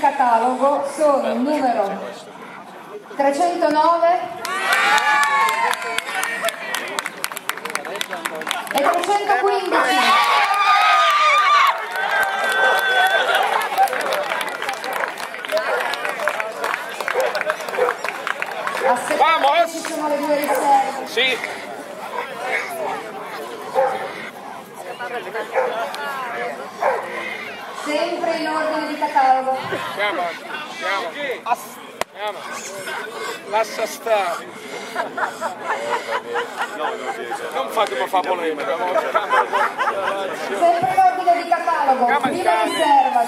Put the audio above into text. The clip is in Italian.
catalogo sono il numero 309 e 315. A seconda ci sono le due riserve. Sì. Sempre in ordine di catalogo. Chiama, chiama. Chiama. Lascia stare. Non fatemi fare polemica. Sempre in ordine di catalogo. Prima riserva